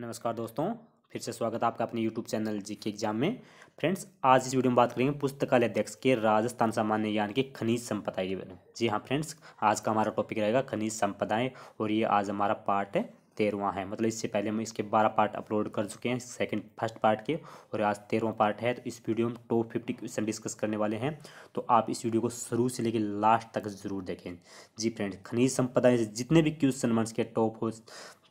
नमस्कार दोस्तों, फिर से स्वागत है आपका अपने यूट्यूब चैनल जी के एग्ज़ाम में। फ्रेंड्स, आज इस वीडियो में बात करेंगे पुस्तकालय अध्यक्ष के राजस्थान सामान्य ज्ञान की खनिज संपदा के बारे में। जी हाँ फ्रेंड्स, आज का हमारा टॉपिक रहेगा खनिज संपदाएँ और ये आज हमारा पार्ट है तेरहवां है। मतलब इससे पहले हम इसके बारह पार्ट अपलोड कर चुके हैं सेकंड फ़र्स्ट पार्ट के, और आज तेरहवां पार्ट है। तो इस वीडियो में टॉप फिफ्टी क्वेश्चन डिस्कस करने वाले हैं। तो आप इस वीडियो को शुरू से लेकर लास्ट तक ज़रूर देखें। जी फ्रेंड खनिज संपदा से जितने भी क्वेश्चन मन के टॉप हो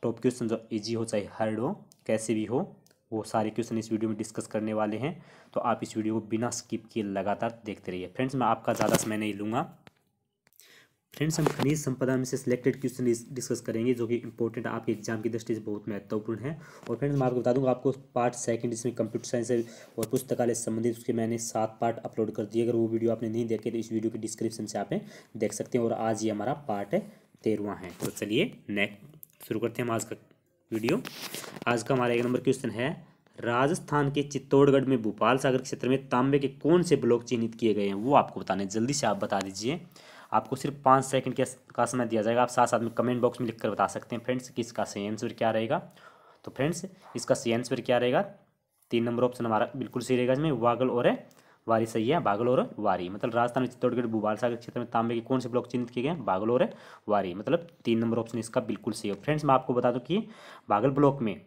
टॉप क्वेश्चन जो ईजी हो, चाहे हार्ड हो, कैसे भी हो, वो सारे क्वेश्चन इस वीडियो में डिस्कस करने वाले हैं। तो आप इस वीडियो को बिना स्किप किए लगातार देखते रहिए। फ्रेंड्स, मैं आपका ज़्यादा समय नहीं लूँगा। फ्रेंड्स, हम खनिज संपदा में से सिलेक्टेड क्वेश्चन डिस्कस करेंगे, जो कि इंपॉर्टेंट आपके एग्ज़ाम की दृष्टि से बहुत महत्वपूर्ण है। और फ्रेंड्स, मैं आपको बता दूँगा, आपको पार्ट सेकंड इसमें कंप्यूटर साइंस और पुस्तकालय से संबंधित उसके मैंने सात पार्ट अपलोड कर दिए। अगर वो वीडियो आपने नहीं देखे तो इस वीडियो के डिस्क्रिप्शन से आप देख सकते हैं। और आज ये हमारा पार्ट है, तेरहवा है। तो चलिए नेक्स्ट शुरू करते हैं हम आज का वीडियो। आज का हमारा एक नंबर क्वेश्चन है, राजस्थान के चित्तौड़गढ़ में भोपाल सागर क्षेत्र में तांबे के कौन से ब्लॉक चिन्हित किए गए हैं? वो आपको बताने जल्दी से आप बता दीजिए। आपको सिर्फ़ पाँच सेकंड के का समय दिया जाएगा। आप साथ साथ में कमेंट बॉक्स में लिखकर बता सकते हैं। फ्रेंड्स कि इसका सही आंसर क्या रहेगा? तो फ्रेंड्स इसका सही आंसर क्या रहेगा? तीन नंबर ऑप्शन हमारा बिल्कुल सही रहेगा इसमें। वागल और वारी सही है, बागलोर वारी। मतलब राजस्थान में चित्तौड़गढ़, भूपाल सागर क्षेत्र में तांबे के कौन से ब्लॉक चिन्हित किए गए बागल और वारी। मतलब तीन नंबर ऑप्शन इसका बिल्कुल सही है। फ्रेंड्स, मैं आपको बता दूँ कि बागल ब्लॉक में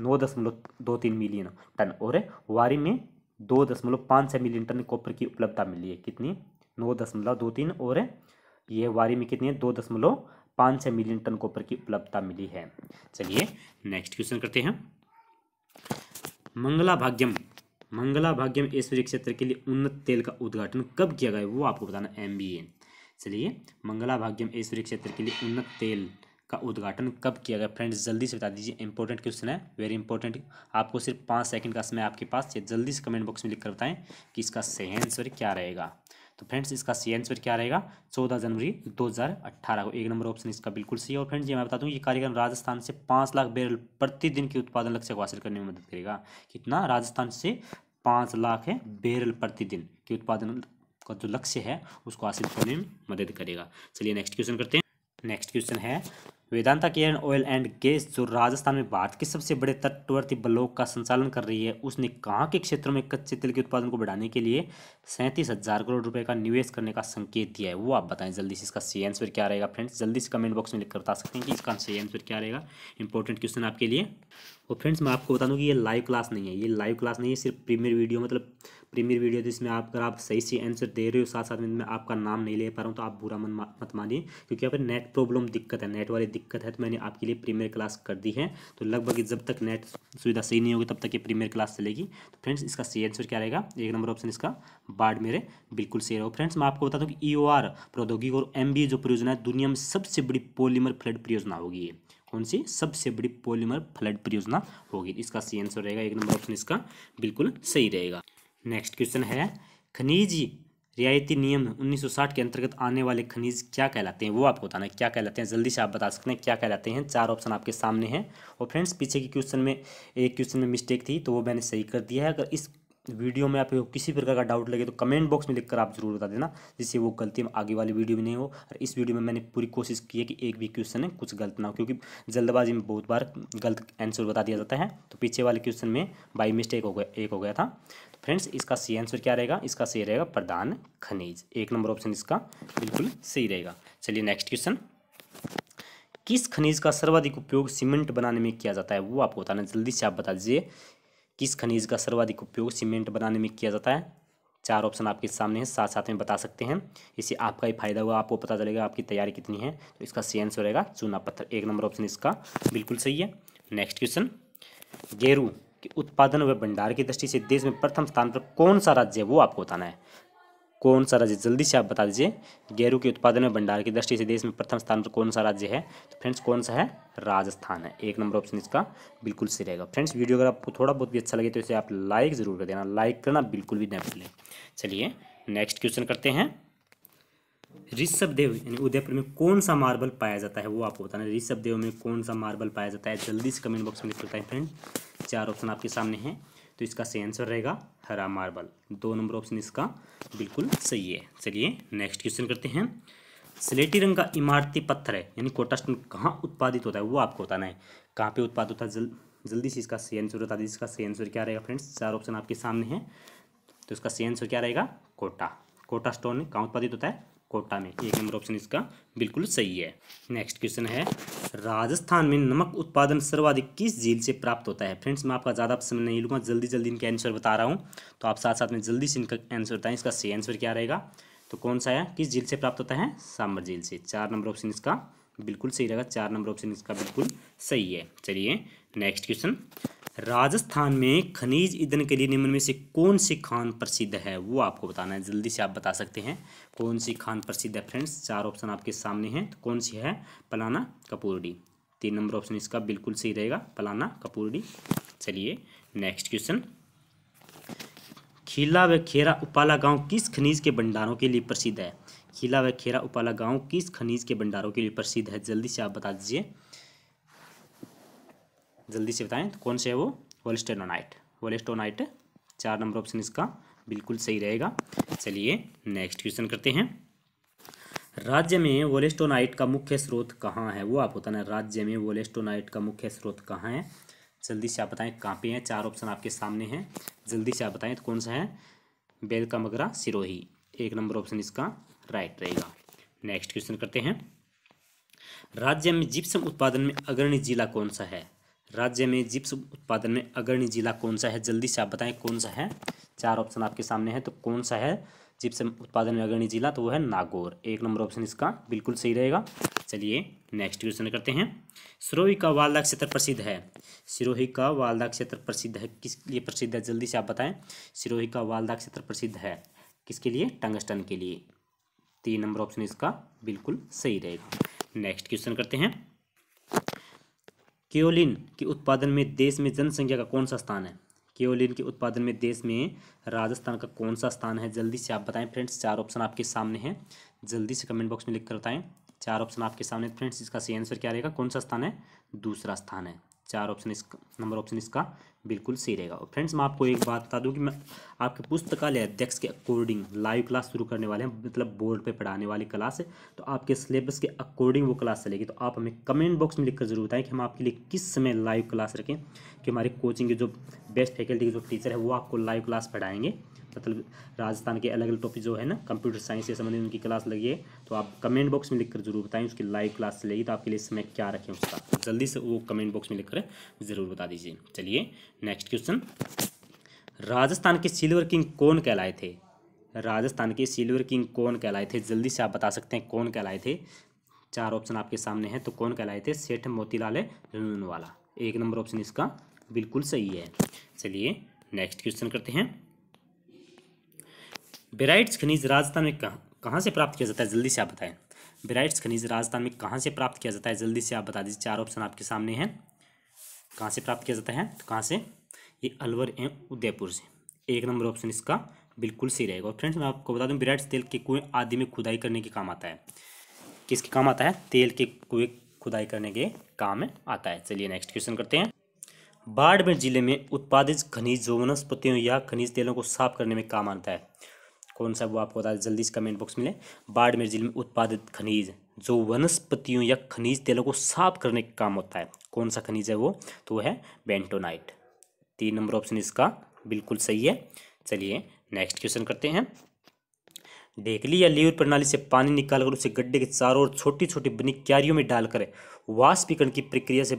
नौ दशमलव दो तीन मिलियन टन और वारी में दो दशमलव पाँच छः मिलियन टन कॉपर की उपलब्धता मिली है। कितनी? नौ दशमलव दो तीन और ये वारी में कितनी है? दो दशमलव पाँच छः मिलियन टन कॉपर की उपलब्धता मिली है। चलिए नेक्स्ट क्वेश्चन करते हैं। मंगला भाग्यम मंगला भाग्यम ऐश्वर्य क्षेत्र के लिए उन्नत तेल का उद्घाटन कब किया गया वो आपको बताना एम चलिए, मंगला भाग्यम ऐश्वर्य क्षेत्र के लिए उन्नत तेल का उद्घाटन कब किया गया? फ्रेंड्स, जल्दी से बता दीजिए इंपॉर्टेंट क्वेश्चन है वेरी इंपॉर्टेंट आपको सिर्फ़ पाँच सेकंड का समय आपके पास जल्दी से कमेंट बॉक्स में लिखकर बताएँ कि इसका सही आंसर क्या रहेगा। तो फ्रेंड्स, इसका सी आंसर क्या रहेगा? चौदह जनवरी दो हज़ार अट्ठारह को। एक नंबर ऑप्शन इसका बिल्कुल सही है। और फ्रेंड्स, ये मैं बता दूँ ये कार्यक्रम राजस्थान से पाँच लाख बैरल प्रतिदिन के उत्पादन लक्ष्य को हासिल करने में मदद करेगा। कितना? राजस्थान से पाँच लाख है बैरल प्रतिदिन के उत्पादन का जो लक्ष्य है, उसको हासिल करने में मदद करेगा। चलिए नेक्स्ट क्वेश्चन करते हैं। नेक्स्ट क्वेश्चन है Vedanta Cairn oil and gas जो राजस्थान में भारत के सबसे बड़े तटवर्ती ब्लॉक का संचालन कर रही है, उसने कहाँ के क्षेत्रों में कच्चे तेल के उत्पादन को बढ़ाने के लिए सैंतीस हज़ार करोड़ रुपए का निवेश करने का संकेत दिया है। वो आप बताएँ, जल्दी से इसका सी आंसर क्या रहेगा फ्रेंड्स? जल्दी से कमेंट बॉक्स में लिख कर बता सकते हैं कि इसका सही आंसर क्या रहेगा। इंपॉर्टेंट क्वेश्चन आपके लिए। और फ्रेंड्स, मैं आपको बता दूँ कि ये लाइव क्लास नहीं है। ये लाइव क्लास नहीं है, सिर्फ़ प्रीमियर वीडियो मतलब प्रीमियर वीडियो जिसमें आप, अगर आप सही से आंसर दे रहे हो साथ साथ में मैं आपका नाम नहीं ले पा रहा हूँ तो आप बुरा मन मत मानिए, क्योंकि यहाँ पर नेट प्रॉब्लम दिक्कत है। नेट वाली दिक्कत है तो मैंने आपके लिए प्रीमियर क्लास कर दी है। तो लगभग जब तक नेट सुविधा सही नहीं होगी, तब तक ये प्रीमियर क्लास चलेगी। तो फ्रेंड्स इसका सही आंसर क्या रहेगा? एक नंबर ऑप्शन इसका, बाढ़ मेरे, बिल्कुल सही रहो फ्रेंड्स मैं आपको बता दूँ कि ईओआर प्रौद्योगिकी और एमबी जो परियोजना है, दुनिया में सबसे बड़ी पोलीमर फ्लड परियोजना होगी ये। कौन सी? सबसे बड़ी पॉलीमर फ्लड परियोजना होगी। इसका सी आंसर रहेगा, एक नंबर ऑप्शन इसका, बिल्कुल सही रहेगा। नेक्स्ट क्वेश्चन है, खनिज रियायती नियम 1960 के अंतर्गत आने वाले खनिज क्या कहलाते हैं? वो आपको बताना है। क्या कहलाते हैं? जल्दी से आप बता सकते हैं। क्या कहलाते हैं? चार ऑप्शन आपके सामने हैं। और फ्रेंड्स, पीछे के क्वेश्चन में, एक क्वेश्चन में मिस्टेक थी तो वो मैंने सही कर दिया है। अगर इस वीडियो में आपको किसी प्रकार का डाउट लगे तो कमेंट बॉक्स में लिखकर आप ज़रूर बता देना, जिससे वो गलती आगे वाली वीडियो में नहीं हो। और इस वीडियो में मैंने पूरी कोशिश की है कि एक भी क्वेश्चन है कुछ गलत ना हो, क्योंकि जल्दबाजी में बहुत बार गलत आंसर बता दिया जाता है। तो पीछे वाले क्वेश्चन में बाई मिस्टेक हो गया, एक हो गया था। फ्रेंड्स, इसका सी आंसर क्या रहेगा? इसका सही रहेगा प्रधान खनिज। एक नंबर ऑप्शन इसका बिल्कुल सही रहेगा। चलिए नेक्स्ट क्वेश्चन किस खनिज का सर्वाधिक उपयोग सीमेंट बनाने में किया जाता है? वो आपको बताना जल्दी से आप बता दीजिए। किस खनिज का सर्वाधिक उपयोग सीमेंट बनाने में किया जाता है? चार ऑप्शन आपके सामने हैं साथ साथ में बता सकते हैं। इससे आपका ही फ़ायदा हुआ, आपको पता चलेगा आपकी तैयारी कितनी है। तो इसका सी आंसर रहेगा चूना पत्थर। एक नंबर ऑप्शन इसका बिल्कुल सही है। नेक्स्ट क्वेश्चन गेरू के उत्पादन व भंडार की दृष्टि से देश में प्रथम स्थान पर कौन सा राज्य है, वो आपको बताना है। कौन सा राज्य? जल्दी से आप बता दीजिए। गेरू के उत्पादन में भंडार की दृष्टि से देश में प्रथम स्थान पर कौन सा राज्य है? तो फ्रेंड्स, कौन सा है? राजस्थान है। एक नंबर ऑप्शन इसका बिल्कुल सही रहेगा। फ्रेंड्स, वीडियो अगर आपको थोड़ा बहुत भी अच्छा लगे तो इसे आप लाइक ज़रूर कर देना। लाइक करना बिल्कुल भी नहीं भूलें। चलिए, नेक्स्ट क्वेश्चन करते हैं। ऋषभ देव यानी उदयपुर में कौन सा मार्बल पाया जाता है वो आपको बताना है। ऋषभ देव में कौन सा मार्बल पाया जाता है जल्दी से कमेंट बॉक्स में लिख सकता है फ्रेंड चार ऑप्शन आपके सामने हैं तो इसका सही आंसर रहेगा हरा मार्बल दो नंबर ऑप्शन इसका बिल्कुल सही है। चलिए नेक्स्ट क्वेश्चन करते हैं। स्लेटी रंग का इमारती पत्थर है यानी कोटा स्टोन कहाँ उत्पादित होता है वो आपको बताना है। कहाँ पे उत्पादित होता है जल, जल्दी से इसका सही आंसर बता दीजिए इसका सही आंसर क्या रहेगा फ्रेंड्स चार ऑप्शन आपके सामने हैं तो इसका सही आंसर क्या रहेगा? कोटा। कोटा स्टोन कहाँ उत्पादित होता है? कोटा में। एक नंबर ऑप्शन इसका बिल्कुल सही है। नेक्स्ट क्वेश्चन है, राजस्थान में नमक उत्पादन सर्वाधिक किस झील से प्राप्त होता है? फ्रेंड्स मैं आपका ज़्यादा समय नहीं लूँगा, जल्दी जल्दी इनके आंसर बता रहा हूँ। तो आप साथ साथ में जल्दी से इनका आंसर बताएँ, इसका सही आंसर क्या रहेगा? तो कौन सा है? किस झील से प्राप्त होता है? सांबर झील से। चार नंबर ऑप्शन इसका बिल्कुल सही रहेगा, चार नंबर ऑप्शन इसका बिल्कुल सही है। चलिए नेक्स्ट क्वेश्चन राजस्थान में खनिज ईंधन के लिए निम्न में से कौन सी खान प्रसिद्ध है? वो आपको बताना है। जल्दी से आप बता सकते हैं। कौन सी खान प्रसिद्ध है फ्रेंड्स? चार ऑप्शन आपके सामने हैं। तो कौन सी है? पलाना कपूरडी तीन नंबर ऑप्शन इसका बिल्कुल सही रहेगा। पलाना कपूरडी चलिए नेक्स्ट क्वेश्चन खीला व खेरा उपाला गाँव किस खनिज के भंडारों के लिए प्रसिद्ध है? खीला व खेरा उपाला गाँव किस खनिज के भंडारों के लिए प्रसिद्ध है? जल्दी से आप बता दीजिए। जल्दी से बताएँ तो कौन से है वो? वोलेस्टेनोनाइट वोलेस्टोनाइट चार नंबर ऑप्शन इसका बिल्कुल सही रहेगा। चलिए नेक्स्ट क्वेश्चन करते हैं। राज्य में वोलेस्टोनाइट का मुख्य स्रोत कहाँ है? वो आप बताना, राज्य में वोलेस्टोनाइट का मुख्य स्रोत कहाँ है? जल्दी से आप बताएँ, कहाँ पे हैं? चार ऑप्शन आपके सामने हैं। जल्दी से आप बताएँ तो कौन सा है? बेल का मगरा सिरोही। एक नंबर ऑप्शन इसका राइट रहेगा। नेक्स्ट क्वेश्चन करते हैं। राज्य में जिप्सम उत्पादन में अग्रणी जिला कौन सा है? राज्य में जिप्स उत्पादन में अग्रणी जिला कौन सा है? जल्दी से आप बताएँ कौन सा है? चार ऑप्शन आपके सामने है तो कौन सा है जिप्स उत्पादन में अग्रणी जिला? तो वो है नागौर। एक नंबर ऑप्शन इसका बिल्कुल सही रहेगा। चलिए नेक्स्ट क्वेश्चन करते हैं। सिरोही का वालदा क्षेत्र प्रसिद्ध है। सिरोही का वालदा क्षेत्र प्रसिद्ध है। किस लिए प्रसिद्ध है? जल्दी से आप बताएँ। सिरोही का वालदा क्षेत्र प्रसिद्ध है। किसके लिए? टंगस्टन के लिए। तीन नंबर ऑप्शन इसका बिल्कुल सही रहेगा। नेक्स्ट क्वेश्चन करते हैं। केओलिन के उत्पादन में देश में जनसंख्या का कौन सा स्थान है? केओलिन के उत्पादन में देश में राजस्थान का कौन सा स्थान है? जल्दी से आप बताएँ फ्रेंड्स, चार ऑप्शन आपके सामने हैं। जल्दी से कमेंट बॉक्स में लिख कर बताएँ। चार ऑप्शन आपके सामने फ्रेंड्स, इसका सही आंसर क्या रहेगा? कौन सा स्थान है? दूसरा स्थान है। चार ऑप्शन इसका नंबर ऑप्शन इसका बिल्कुल सही रहेगा। और फ्रेंड्स मैं आपको एक बात बता दूँ कि मैं, आपके पुस्तकालय अध्यक्ष के अकॉर्डिंग लाइव क्लास शुरू करने वाले हैं मतलब बोर्ड पे पढ़ाने वाली क्लास है तो आपके सिलेबस के अकॉर्डिंग वो क्लास चलेगी। तो आप हमें कमेंट बॉक्स में लिखकर ज़रूर बताएँ कि हम आपके लिए किस समय लाइव क्लास रखें, कि हमारी कोचिंग के जो बेस्ट फैकल्टी के जो टीचर है, वो आपको लाइव क्लास पढ़ाएँगे। मतलब राजस्थान के अलग अलग टॉपिक जो है ना कंप्यूटर साइंस से संबंधित उनकी क्लास लगी है तो आप कमेंट बॉक्स में लिखकर ज़रूर बताएँ, उसकी लाइव क्लास चलेगी तो आपके लिए समय क्या रखें उसका। जल्दी से वो कमेंट बॉक्स में लिखकर ज़रूर बता दीजिए। चलिए नेक्स्ट क्वेश्चन राजस्थान के सिल्वर किंग कौन कहलाए थे? राजस्थान के सिल्वर किंग कौन कहलाए थे? जल्दी से आप बता सकते हैं कौन कहलाए थे? चार ऑप्शन आपके सामने हैं तो कौन कहलाए थे? सेठ मोतीलाल वाला एक नंबर ऑप्शन इसका बिल्कुल सही है। चलिए नेक्स्ट क्वेश्चन करते हैं। बेराइट्स खनिज राजस्थान में कहाँ कहाँ से प्राप्त किया जाता है? जल्दी से आप बताएँ। बेराइट्स खनिज राजस्थान में कहाँ से प्राप्त किया जाता है? जल्दी से आप बता दीजिए। चार ऑप्शन आपके सामने हैं। कहाँ से प्राप्त किया जाता है? तो कहाँ से? ये अलवर एवं उदयपुर से। एक नंबर ऑप्शन इसका बिल्कुल सही रहेगा। और फ्रेंड्स, मैं आपको बता दूँ बिराइट्स तेल के कुएँ आदि में खुदाई करने के काम आता है। किसके काम आता है? तेल के कुएँ खुदाई करने के काम में आता है। चलिए नेक्स्ट क्वेश्चन करते हैं। बाड़मेर ज़िले में उत्पादित खनिज वनस्पतियों या खनिज तेलों को साफ़ करने में काम आता है। कौन सा वो आपको बता जल्दी से कमेंट बॉक्स में बाड़मेर ज़िले में उत्पादित खनिज, जो वनस्पतियों या खनिज तेलों को साफ़ करने का काम होता है। कौन सा खनिज है वो? तो वो है बेंटोनाइट तीन नंबर ऑप्शन इसका बिल्कुल सही है। चलिए नेक्स्ट क्वेश्चन करते हैं। ढेकली या लीवर प्रणाली से पानी निकालकर उसे गड्ढे के चारों ओर छोटी छोटी बनी क्यारियों में डालकर वाष्पीकरण की प्रक्रिया से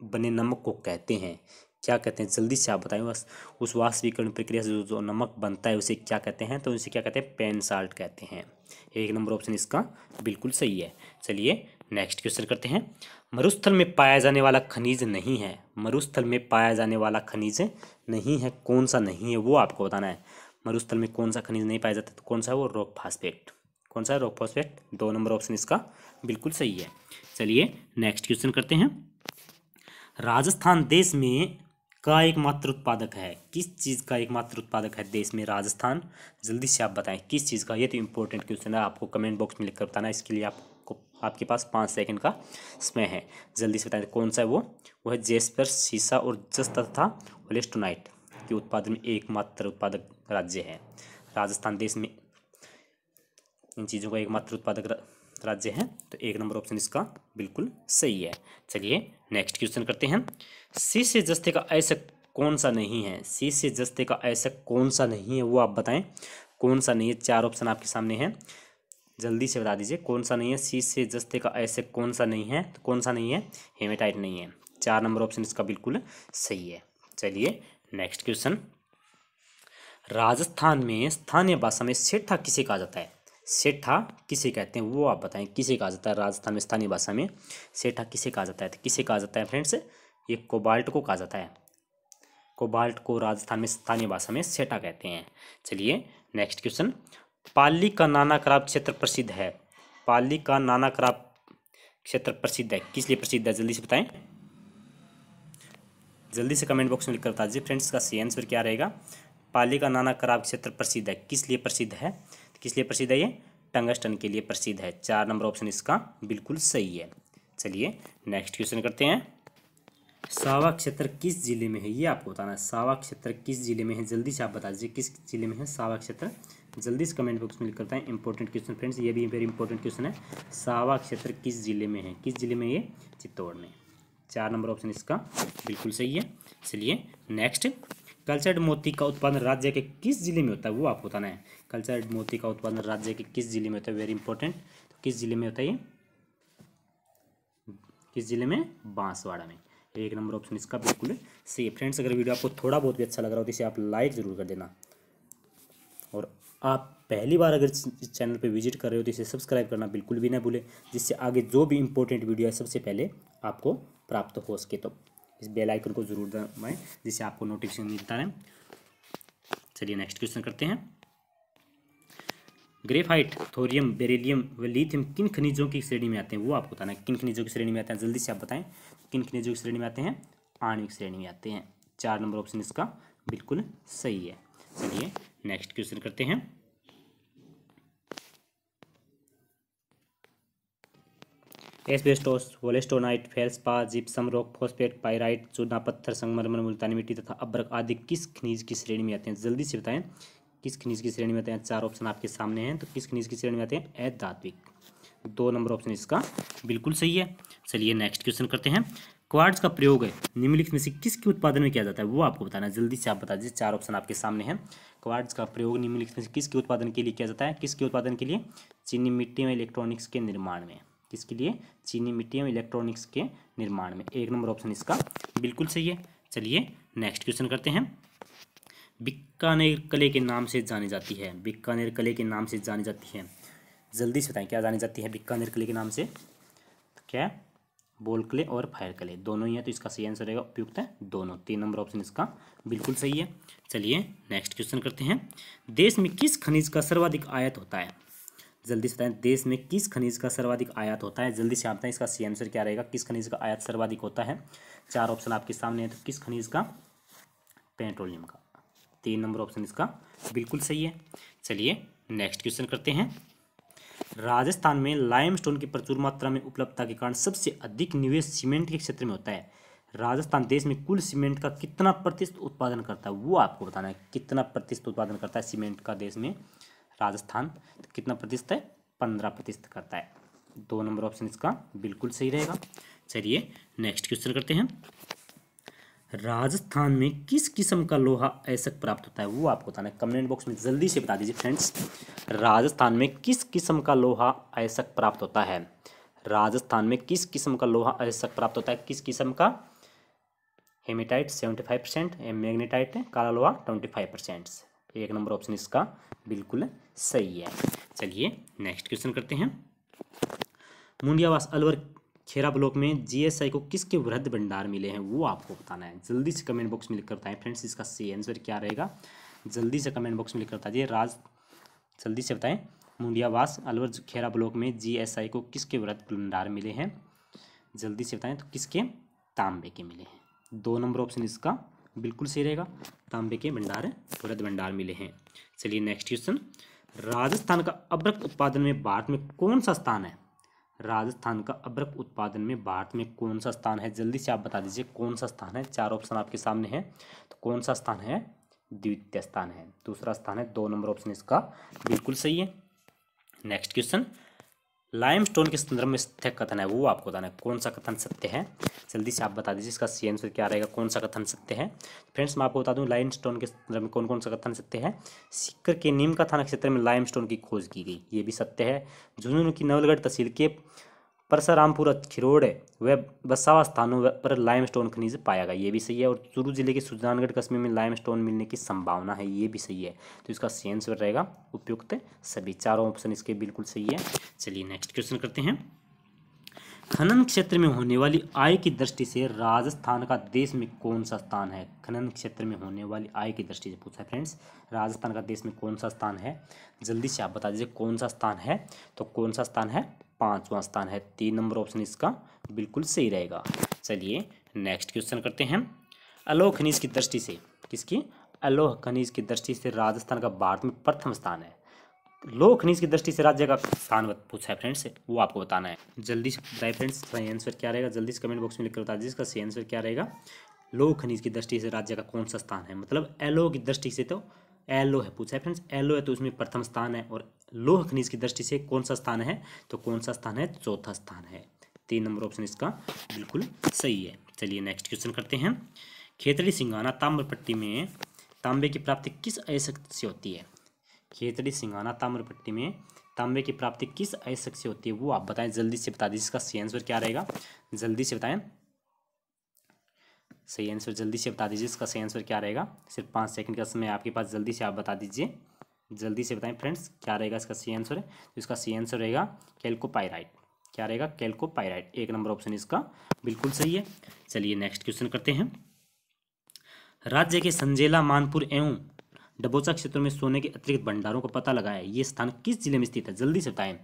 बने नमक को कहते हैं। क्या कहते हैं, जल्दी से आप बताएँ, बस उस वाष्पीकरण प्रक्रिया से जो जो नमक बनता है, उसे क्या कहते हैं? तो उसे क्या कहते हैं? पेन साल्ट कहते हैं। एक नंबर ऑप्शन इसका बिल्कुल सही है। चलिए नेक्स्ट क्वेश्चन करते हैं। मरुस्थल में पाया जाने वाला खनिज नहीं है। मरुस्थल में पाया जाने वाला खनिज नहीं है। कौन सा नहीं है, वो आपको बताना है। मरुस्थल में कौन सा खनिज नहीं पाया जाता तो कौन सा है? वो रॉक फास्फेट कौन सा है? रॉक फास्फेट दो नंबर ऑप्शन इसका बिल्कुल सही है। चलिए नेक्स्ट क्वेश्चन करते हैं। राजस्थान देश में का एकमात्र उत्पादक है? किस चीज़ का एकमात्र उत्पादक है देश में? राजस्थान? जल्दी से आप बताएँ, किस चीज़ का? ये तो इंपॉर्टेंट क्वेश्चन है, आपको कमेंट बॉक्स में लिखकर बताना इसके लिए आपको, आपके पास पाँच सेकंड का समय है। जल्दी से बताएँ, कौन सा है वो? वो है जेस्पर, शीशा और जस्त तथा ओलेस्टोनाइट के उत्पादन में एकमात्र उत्पादक राज्य है। राजस्थान देश में इन चीज़ों का एकमात्र उत्पादक राज्य है तो एक नंबर ऑप्शन इसका बिल्कुल सही है। चलिए नेक्स्ट क्वेश्चन करते हैं। सी से जस्ते का ऐसा कौन सा नहीं है? सी से जस्ते का ऐसा कौन सा नहीं है, वो आप बताएँ। कौन सा नहीं है? चार ऑप्शन आपके सामने हैं। जल्दी से बता दीजिए, कौन सा नहीं है? सी से जस्ते का ऐसे कौन सा नहीं है? तो कौन सा नहीं है? हेमेटाइट नहीं है। चार नंबर ऑप्शन इसका बिल्कुल सही है। चलिए नेक्स्ट क्वेश्चन राजस्थान में स्थानीय भाषा में सेठा किसे कहा जाता है? सेठा किसे कहते हैं वो आप बताएँ, किसे कहा जाता है राजस्थान में, स्थानीय भाषा में? सेठा किसे कहा जाता है तो किसे कहा जाता है फ्रेंड्स? ये कोबाल्ट को कहा जाता है। कोबाल्ट को राजस्थान में, स्थानीय भाषा में सेठा कहते हैं। चलिए नेक्स्ट क्वेश्चन पाली का नाना कराब क्षेत्र प्रसिद्ध है। पाली का नाना कराब क्षेत्र प्रसिद्ध है। किस लिए प्रसिद्ध है? जल्दी से बताएँ। जल्दी से कमेंट बॉक्स में लिखकर बता दीजिए फ्रेंड्स का सी आंसर क्या रहेगा? पाली का नाना कराब क्षेत्र प्रसिद्ध है। किस लिए प्रसिद्ध है? किस लिए प्रसिद्ध है ये? टंगस्टन के लिए प्रसिद्ध है। चार नंबर ऑप्शन इसका बिल्कुल सही है। चलिए नेक्स्ट क्वेश्चन करते हैं। सावा क्षेत्र किस ज़िले में है? ये आपको बताना है। सावा क्षेत्र किस ज़िले में है? जल्दी से आप बता दीजिए, किस ज़िले में है सावा क्षेत्र? जल्दी से कमेंट बॉक्स में लिख करता है इंपॉर्टेंट क्वेश्चन फ्रेंड्स ये भी वेरी इंपॉर्टेंट क्वेश्चन है। सावा क्षेत्र किस ज़िले में है? किस ज़िले में ये? चित्तौड़ में। चार नंबर ऑप्शन इसका बिल्कुल सही है। चलिए नेक्स्ट कल्चर्ड मोती का उत्पादन राज्य के किस ज़िले में होता है वो आपको बताना है। कल्चर्ड मोती का उत्पादन राज्य के किस ज़िले में होता है? वेरी इंपॉर्टेंट तो किस ज़िले में होता है ये? किस ज़िले में? बांसवाड़ा में। एक नंबर ऑप्शन इसका बिल्कुल सही फ्रेंड्स अगर वीडियो आपको थोड़ा बहुत भी अच्छा लग रहा हो तो इसे आप लाइक ज़रूर कर देना। और आप पहली बार अगर इस चैनल पर विज़िट कर रहे हो तो इसे सब्सक्राइब करना बिल्कुल भी ना भूलें, जिससे आगे जो भी इंपॉर्टेंट वीडियो है सबसे पहले आपको प्राप्त हो सके। तो इस बेल आइकन को ज़रूर दबाएँ, जिससे आपको नोटिफिकेशन मिलता रहे। चलिए नेक्स्ट क्वेश्चन करते हैं। ग्रेफाइट थोरियम बेरिलियम व लिथियम किन खनिजों की श्रेणी में आते हैं? वो आपको बताना है। किन खनिजों की श्रेणी में आते हैं? जल्दी से आप बताएँ। किन खनिजों की श्रेणी में आते हैं? आणविक श्रेणी में आते हैं। चार नंबर ऑप्शन इसका बिल्कुल सही है। चलिए नेक्स्ट क्वेश्चन करते हैं। Asbestos wollastonite feldspar, gypsum rock phosphate pyrite चूना, पत्थर, संगमरमर, मुल्तानी मिट्टी तथा अब्रक आदि किस खनिज की श्रेणी में आते हैं? जल्दी से बताएँ, किस खनिज की श्रेणी में आते हैं? चार ऑप्शन आपके सामने हैं तो किस खनिज की श्रेणी में आते हैं? अधात्विक दो नंबर ऑप्शन इसका बिल्कुल सही है। चलिए नेक्स्ट क्वेश्चन करते हैं। क्वार्ट्ज का प्रयोग है, निम्नलिखित में से किसके उत्पादन में किया जाता है? वो आपको बताना है, जल्दी से आप बता दीजिए, चार ऑप्शन आपके सामने हैं। क्वार्ट्ज का प्रयोग निम्नलिखित में से किसके उत्पादन के लिए किया जाता है? किसके उत्पादन के लिए? चीनी मिट्टी में इलेक्ट्रॉनिक्स के निर्माण में। किसके लिए? चीनी मिट्टी में इलेक्ट्रॉनिक्स के निर्माण में। एक नंबर ऑप्शन इसका बिल्कुल सही है। चलिए नेक्स्ट क्वेश्चन करते हैं। बीकानेर कले के नाम से जानी जाती है। बीकानेर कले के नाम से जानी जाती है। जल्दी से बताएँ, क्या जानी जाती है बीकानेर कले के नाम से? तो क्या बोल कले और फायर कले। दोनों ही है तो इसका सही आंसर रहेगा, उपयुक्त है दोनों। तीन नंबर ऑप्शन इसका बिल्कुल सही है। चलिए नेक्स्ट क्वेश्चन करते हैं। देश में किस खनिज का सर्वाधिक आयात होता है? जल्दी से बताएँ, देश में किस खनिज का सर्वाधिक आयात होता है? जल्दी से आप बताएँ, इसका सी आंसर क्या रहेगा? किस खनिज का आयात सर्वाधिक होता है? चार ऑप्शन आपके सामने है तो किस खनिज का? पेट्रोलियम का। तीन नंबर ऑप्शन इसका बिल्कुल सही है। चलिए नेक्स्ट क्वेश्चन करते हैं। राजस्थान में लाइमस्टोन की प्रचुर मात्रा में उपलब्धता के कारण सबसे अधिक निवेश सीमेंट के क्षेत्र में होता है। राजस्थान देश में कुल सीमेंट का कितना प्रतिशत उत्पादन करता है? वो आपको बताना है, कितना प्रतिशत उत्पादन करता है सीमेंट का देश में? राजस्थान तो कितना प्रतिशत है? पंद्रह प्रतिशत करता है। दो नंबर ऑप्शन इसका बिल्कुल सही रहेगा। चलिए नेक्स्ट क्वेश्चन करते हैं। राजस्थान में किस किस्म का लोहा ऐसक प्राप्त होता है? वो आपको बताना है। कमेंट बॉक्स में जल्दी से बता दीजिए फ्रेंड्स राजस्थान में किस किस्म का लोहा ऐसक प्राप्त होता है? राजस्थान में किस किस्म का लोहा ऐसक प्राप्त होता है? किस किस्म का? Hematite seventy five percent magnetite काला लोहा ट्वेंटी फाइव परसेंट। एक नंबर ऑप्शन इसका बिल्कुल सही है। चलिए नेक्स्ट क्वेश्चन करते हैं। मुंडियावास अलवर खेरा ब्लॉक में जीएसआई को किसके वृद्ध भंडार मिले हैं, वो आपको बताना है। जल्दी से कमेंट बॉक्स में लिख कर बताएँ। फ्रेंड्स इसका सी आंसर क्या रहेगा? जल्दी से कमेंट बॉक्स में लिख कर बताइए राज, जल्दी से बताएँ। मुंडियावास अलवर खेरा ब्लॉक में जीएसआई को किसके वृद्ध भंडार मिले हैं? जल्दी से बताएँ तो किसके तांबे के मिले हैं। दो नंबर ऑप्शन इसका बिल्कुल सही रहेगा। तांबे के भंडार वृद्ध भंडार मिले हैं। चलिए नेक्स्ट क्वेश्चन राजस्थान का अब्रक उत्पादन में भारत में कौन सा स्थान है? राजस्थान का अब्रक उत्पादन में भारत में कौन सा स्थान है? जल्दी से आप बता दीजिए कौन सा स्थान है? चार ऑप्शन आपके सामने है। तो कौन सा स्थान है? द्वितीय स्थान है। दूसरा स्थान है, दो नंबर ऑप्शन इसका बिल्कुल सही है। नेक्स्ट क्वेश्चन लाइमस्टोन के संदर्भ में सत्य कथन है वो आपको बताना है। कौन सा कथन सत्य है? जल्दी से आप बता दीजिए, इसका सी आंसर क्या रहेगा? कौन सा कथन सत्य है? फ्रेंड्स, मैं आपको बता दूँ, लाइमस्टोन के संदर्भ में कौन कौन सा कथन सत्य है? सिक्कर के नीम थाना क्षेत्र में लाइमस्टोन की खोज की गई। ये भी सत्य है। झुंझुनू की नवलगढ़ तहसील के परसरामपुर खिरोड़ व बसावा स्थानों पर लाइमस्टोन खनिज पाया गया। ये भी सही है और चूरू ज़िले के सुजानगढ़ कस्बे में लाइमस्टोन मिलने की संभावना है। ये भी सही है। तो इसका सी आंसर रहेगा उपयुक्त सभी चारों ऑप्शन इसके बिल्कुल सही है। चलिए नेक्स्ट क्वेश्चन करते हैं। खनन क्षेत्र में होने वाली आय की दृष्टि से राजस्थान का देश में कौन सा स्थान है? खनन क्षेत्र में होने वाली आय की दृष्टि से पूछा है फ्रेंड्स राजस्थान का देश में कौन सा स्थान है? जल्दी से आप बता दीजिए कौन सा स्थान है? तो कौन सा स्थान है? पांचवा स्थान है, तीन नंबर ऑप्शन इसका बिल्कुल सही रहेगा। चलिए नेक्स्ट क्वेश्चन करते हैं अलोह खनिज की दृष्टि से, किसकी? अलोह खनिज की दृष्टि से राजस्थान का भारत में प्रथम स्थान है। लोह खनिज की दृष्टि से राज्य का स्थान पूछा है फ्रेंड्स वो आपको बताना है। जल्दी से फ्रेंड्स सही आंसर क्या रहेगा? जल्दी से कमेंट बॉक्स में लिखकर बता दीजिए, इसका सही आंसर क्या रहेगा? लोह खनिज की दृष्टि से राज्य का कौन सा स्थान है? मतलब एलो की दृष्टि से तो एलो है, पूछा है फ्रेंड्स एलो है तो उसमें प्रथम स्थान है और लोह खनिज की दृष्टि से कौन सा स्थान है? तो कौन सा स्थान है? चौथा स्थान है। तीन नंबर ऑप्शन इसका बिल्कुल सही है। चलिए नेक्स्ट क्वेश्चन करते हैं। खेतड़ी सिंगाना ताम्रपट्टी में तांबे की प्राप्ति किस अयस्क से होती है? खेतड़ी सिंगाना ताम्रपट्टी में तांबे की प्राप्ति किस अयस्क से होती है वो आप बताएँ। जल्दी से बता दीजिए, इसका सी आंसर क्या रहेगा? जल्दी से बताएँ। सही आंसर जल्दी से बता दीजिए, इसका सही आंसर क्या रहेगा? सिर्फ़ पाँच सेकंड का समय आपके पास, जल्दी से आप बता दीजिए। जल्दी से बताएँ फ्रेंड्स क्या रहेगा इसका सी आंसर है तो इसका सी आंसर रहेगा कैल्कोपाइराइट क्या रहेगा? कैल्कोपाइराइट एक नंबर ऑप्शन इसका बिल्कुल सही है। चलिए नेक्स्ट क्वेश्चन करते हैं। राज्य के संजेला, मानपुर एवं डबोचा क्षेत्र में सोने के अतिरिक्त भंडारों का पता लगाया ये स्थान किस ज़िले में स्थित है? जल्दी से बताएँ।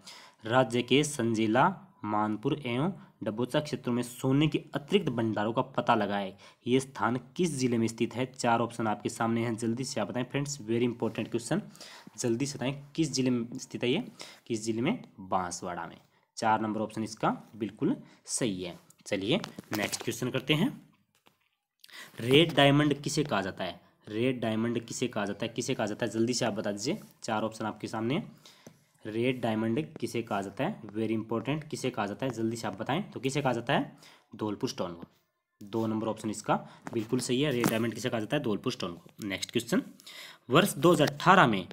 राज्य के संजेला मानपुर एवं डबोचा क्षेत्रों में सोने के अतिरिक्त भंडारों का पता लगाए। ये स्थान किस ज़िले में स्थित है? चार ऑप्शन आपके सामने हैं। जल्दी से आप बताएँ फ्रेंड्स वेरी इंपॉर्टेंट क्वेश्चन जल्दी से बताएँ किस ज़िले में स्थित है ये? किस ज़िले में? बांसवाड़ा में। चार नंबर ऑप्शन इसका बिल्कुल सही है। चलिए नेक्स्ट क्वेश्चन करते हैं। रेड डायमंड किसे कहा जाता है? रेड डायमंड किसे कहा जाता है? किसे कहा जाता है? जल्दी से आप बता दीजिए। चार ऑप्शन आपके सामने है। रेड डायमंड किसे कहा जाता है? वेरी इंपॉर्टेंट किसे कहा जाता है? जल्दी से आप बताएँ। तो किसे कहा जाता है? धौलपुर स्टोन को दो नंबर ऑप्शन इसका। बिल्कुल सही है। रेड डायमंड किसे कहा जाता है? धौलपुर स्टोन को नेक्स्ट क्वेश्चन वर्ष 2018 में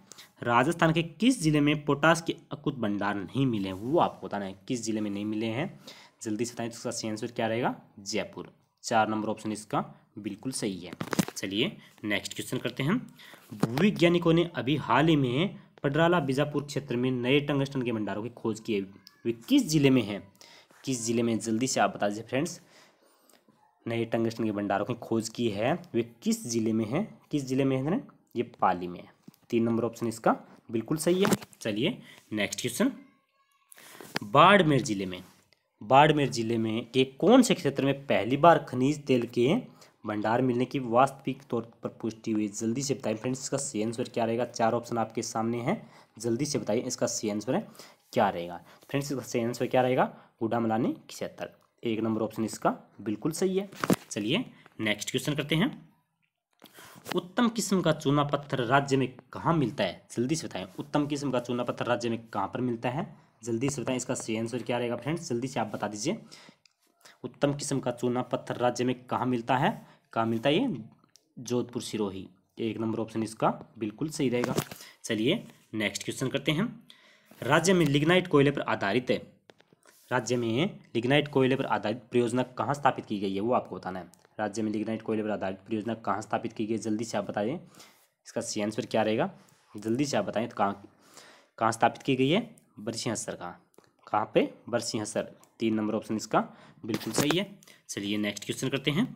राजस्थान के किस ज़िले में पोटास के अकुत भंडार नहीं मिले वो आपको बताना है। किस ज़िले में नहीं मिले हैं? जल्दी से बताएँ तो इसका सी आंसर क्या रहेगा? जयपुर। चार नंबर ऑप्शन इसका। बिल्कुल सही है। चलिए नेक्स्ट क्वेश्चन करते हैं भूविज्ञानिकों ने अभी हाल ही में पडराला बीजापुर क्षेत्र में नए टंगस्टन के भंडारों की खोज किए वे किस ज़िले में है? किस ज़िले में? जल्दी से आप बता दीजिए फ्रेंड्स। नए टंगस्टन के भंडारों की खोज की है। वे किस ज़िले में है? किस ज़िले में है ये पाली में है। तीन नंबर ऑप्शन इसका बिल्कुल सही है। चलिए नेक्स्ट क्वेश्चन बाड़मेर ज़िले में। बाड़मेर ज़िले में के कौन से क्षेत्र में पहली बार खनिज तेल के भंडार मिलने की वास्तविक तौर पर पुष्टि हुई। जल्दी से बताइए फ्रेंड्स, इसका सी आंसर क्या रहेगा? चार ऑप्शन आपके सामने हैं। जल्दी से बताइए इसका सी आंसर है क्या रहेगा? फ्रेंड्स, इसका सी आंसर क्या रहेगा? गुडा मलानी छिहत्तर। एक नंबर ऑप्शन इसका बिल्कुल सही है। चलिए नेक्स्ट क्वेश्चन करते हैं। उत्तम किस्म का चूना पत्थर राज्य में कहाँ मिलता है? जल्दी से बताएँ। उत्तम किस्म का चूना पत्थर राज्य में कहाँ पर मिलता है? जल्दी से बताएँ इसका सी आंसर क्या रहेगा फ्रेंड्स? जल्दी से आप बता दीजिए। उत्तम किस्म का चूना पत्थर राज्य में कहाँ मिलता है? कहाँ मिलता है ये? जोधपुर सिरोही। एक नंबर ऑप्शन इसका बिल्कुल सही रहेगा। चलिए नेक्स्ट क्वेश्चन करते हैं। राज्य में लिग्नाइट कोयले पर आधारित है। राज्य में लिग्नाइट कोयले पर आधारित परियोजना कहाँ स्थापित की गई है? वो आपको बताना है। राज्य में लिग्नाइट कोयले पर आधारित परियोजना कहाँ स्थापित की गई जल्दी से आप बताइए। इसका सी आंसर क्या रहेगा? जल्दी से आप बताएँ तो कहाँ कहाँ स्थापित की गई है? बरसिंहसर हसर कहाँ कहाँ पे? बरसी हसर तीन नंबर ऑप्शन इसका, बिल्कुल सही है। चलिए नेक्स्ट क्वेश्चन करते हैं।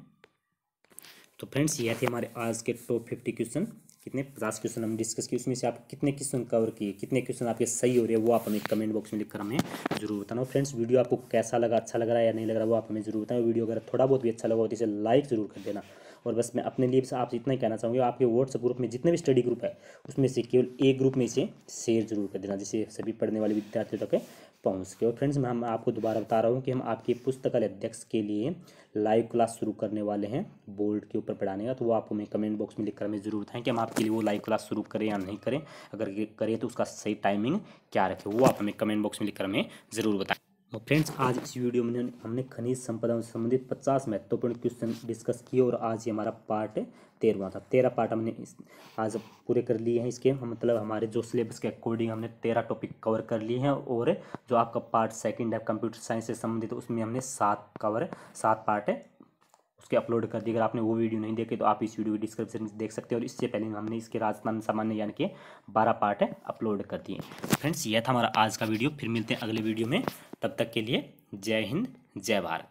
तो फ्रेंड्स यह थे हमारे आज के टॉप फिफ्टी क्वेश्चन कितने? पचास क्वेश्चन हम डिस्कस किए, उसमें से आप कितने क्वेश्चन कवर किए, कितने क्वेश्चन आपके सही हो रहे हैं, वो आप हमें कमेंट बॉक्स में लिखकर हमें ज़रूर बताना। फ्रेंड्स वीडियो आपको कैसा लगा अच्छा लग रहा है या नहीं लग रहा, वो आप हमें ज़रूर बताएँ वीडियो अगर थोड़ा बहुत भी अच्छा लगा तो इसे लाइक ज़रूर कर देना। और बस मैं अपने लिए आपसे इतना ही कहना चाहूँगा, आपके व्हाट्सअप ग्रुप में जितने भी स्टडी ग्रुप है, उसमें से केवल एक ग्रुप में इसे शेयर ज़रूर कर देना जिससे सभी पढ़ने वाले विद्यार्थियों तक पहुँच सके और फ्रेंड्स मैं, हम आपको दोबारा बता रहा हूँ कि हम आपके पुस्तकालय अध्यक्ष के लिए लाइव क्लास शुरू करने वाले हैं बोर्ड के ऊपर पढ़ाने का। तो वो आपको हमें कमेंट बॉक्स में लिखकर हमें ज़रूर बताएँ कि हम आपके लिए वो लाइव क्लास शुरू करें या नहीं करें। अगर करें तो उसका सही टाइमिंग क्या रखें, वो आप हमें कमेंट बॉक्स में लिखकर हमें ज़रूर बताएँ। फ्रेंड्स, आज इस वीडियो में हमने खनिज संपदा से संबंधित पचास महत्वपूर्ण क्वेश्चन डिस्कस किए और आज ये हमारा पार्ट तेरहवा था। तेरह पार्ट हमने इस आज पूरे कर लिए हैं इसके। मतलब हमारे जो सिलेबस के अकॉर्डिंग हमने तेरह टॉपिक कवर कर लिए हैं और जो आपका पार्ट सेकंड है कंप्यूटर साइंस से संबंधित, उसमें हमने सात कवर सात पार्ट उसके अपलोड कर दी अगर आपने वो वीडियो नहीं देखे तो आप इस वीडियो डिस्क्रिप्शन में देख सकते हैं। और इससे पहले हमने इसके राजस्थान सामान्य यानी कि बारह पार्ट अपलोड कर दिए। फ्रेंड्स यह था हमारा आज का वीडियो फिर मिलते हैं अगले वीडियो में। तब तक के लिए जय हिंद, जय भारत।